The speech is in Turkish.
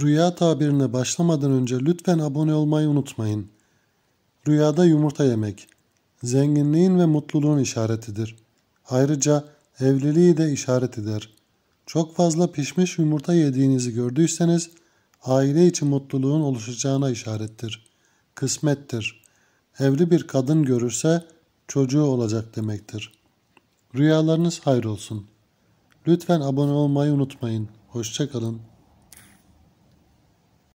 Rüya tabirine başlamadan önce lütfen abone olmayı unutmayın. Rüyada yumurta yemek, zenginliğin ve mutluluğun işaretidir. Ayrıca evliliği de işaret eder. Çok fazla pişmiş yumurta yediğinizi gördüyseniz aile içi mutluluğun oluşacağına işarettir. Kısmettir. Evli bir kadın görürse çocuğu olacak demektir. Rüyalarınız hayır olsun. Lütfen abone olmayı unutmayın. Hoşçakalın.